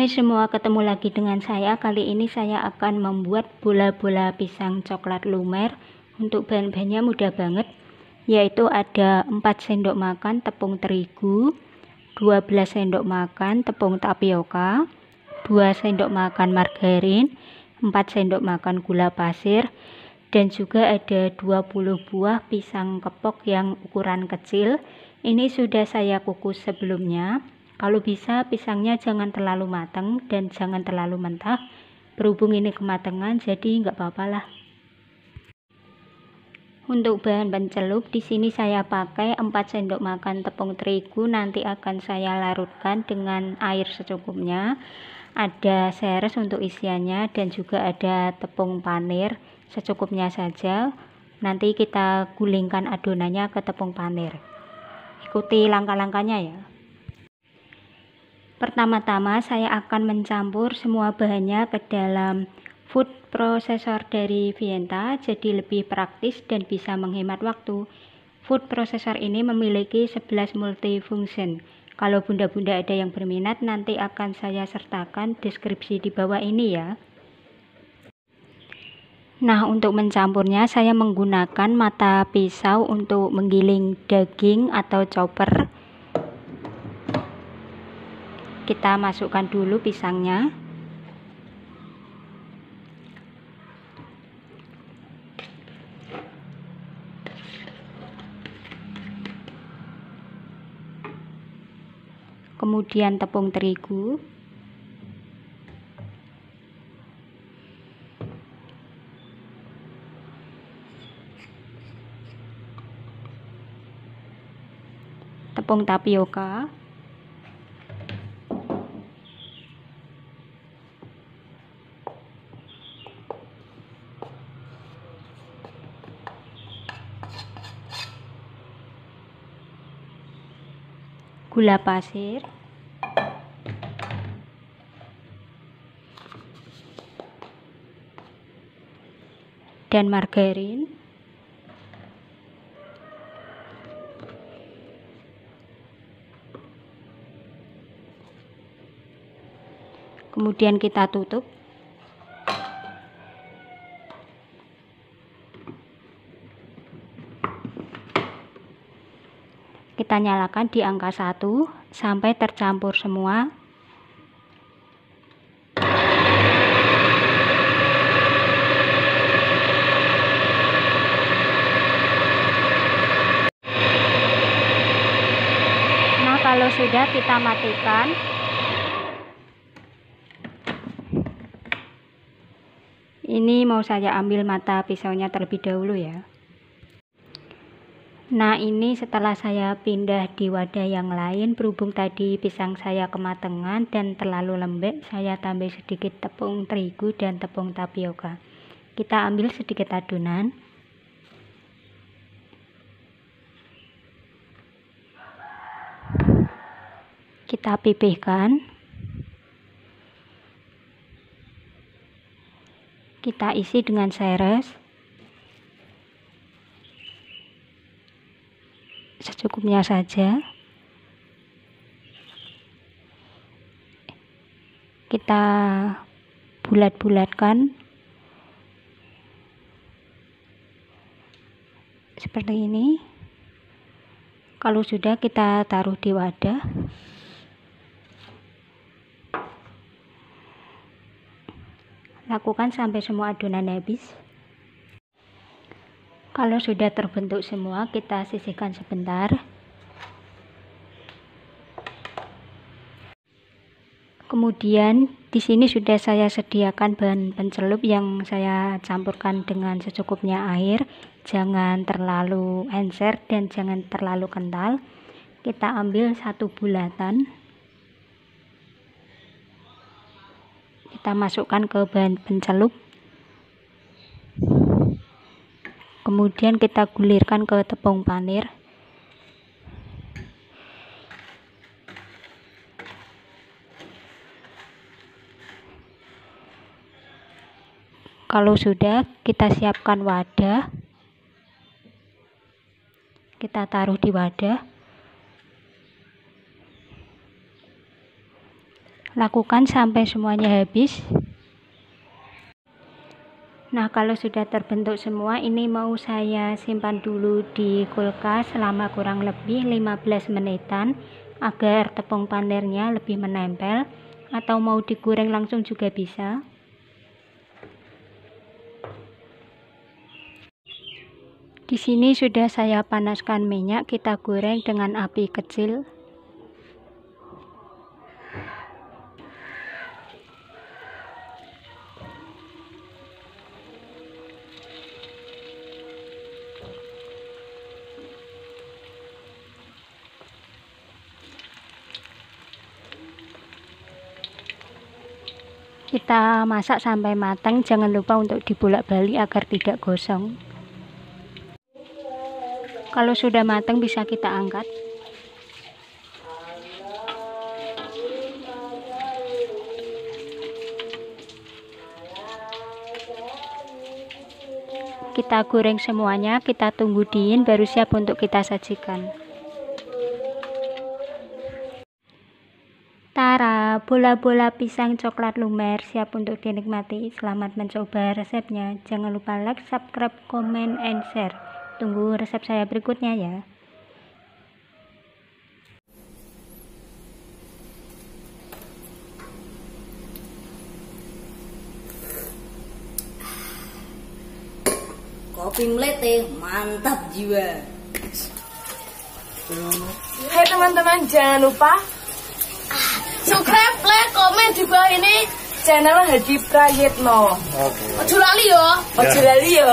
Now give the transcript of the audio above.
Hai semua, ketemu lagi dengan saya. Kali ini saya akan membuat bola-bola pisang coklat lumer. Untuk bahan-bahannya mudah banget, yaitu ada 4 sendok makan tepung terigu, 12 sendok makan tepung tapioka, 2 sendok makan margarin, 4 sendok makan gula pasir, dan juga ada 20 buah pisang kepok yang ukuran kecil. Ini sudah saya kukus sebelumnya. Kalau bisa pisangnya jangan terlalu matang dan jangan terlalu mentah. Berhubung ini kematangan jadi nggak apa-apa lah. Untuk bahan pencelup di sini saya pakai 4 sendok makan tepung terigu nanti akan saya larutkan dengan air secukupnya. Ada seres untuk isiannya dan juga ada tepung panir secukupnya saja. Nanti kita gulingkan adonannya ke tepung panir. Ikuti langkah-langkahnya ya. Pertama-tama saya akan mencampur semua bahannya ke dalam food processor dari Vienta jadi lebih praktis dan bisa menghemat waktu. Food processor ini memiliki 11 multifunction. Kalau bunda-bunda ada yang berminat nanti akan saya sertakan deskripsi di bawah ini ya. Nah untuk mencampurnya saya menggunakan mata pisau untuk menggiling daging atau chopper kita masukkan dulu pisangnya. Kemudian tepung terigu. Tepung tapioka gula pasir. Dan margarin. Kemudian kita tutup kita nyalakan di angka 1 sampai tercampur semua. Nah kalau sudah kita matikan. Ini mau saya ambil mata pisaunya terlebih dahulu ya Nah ini setelah saya pindah di wadah yang lain berhubung tadi pisang saya kematangan dan terlalu lembek saya tambah sedikit tepung terigu dan tepung tapioka. Kita ambil sedikit adonan. Kita pipihkan. Kita isi dengan seres secukupnya saja. Kita bulat-bulatkan. Seperti ini. Kalau sudah kita taruh di wadah. Lakukan sampai semua adonan habis kalau sudah terbentuk semua, kita sisihkan sebentar. Kemudian di sini sudah saya sediakan bahan pencelup yang saya campurkan dengan secukupnya air. Jangan terlalu encer dan jangan terlalu kental. Kita ambil satu bulatan. Kita masukkan ke bahan pencelup. Kemudian kita gulirkan ke tepung panir. Kalau sudah kita siapkan wadah. Kita taruh di wadah. Lakukan sampai semuanya habis Nah, kalau sudah terbentuk semua, ini mau saya simpan dulu di kulkas selama kurang lebih 15 menitan agar tepung panirnya lebih menempel atau mau digoreng langsung juga bisa. Di sini sudah saya panaskan minyak, kita goreng dengan api kecil. Kita masak sampai matang jangan lupa untuk dibolak-balik agar tidak gosong. Kalau sudah matang bisa kita angkat. Kita goreng semuanya kita tunggu dingin baru siap untuk kita sajikan bola-bola pisang coklat lumer siap untuk dinikmati. Selamat mencoba resepnya. Jangan lupa like, subscribe, komen, and share. Tunggu resep saya berikutnya ya. Kopi melete mantap jiwa. Hai teman-teman, jangan lupa subscribe, like, komen di bawah ini channel Hadi Prayitno. Ojo lali yo. Ojo lali yo.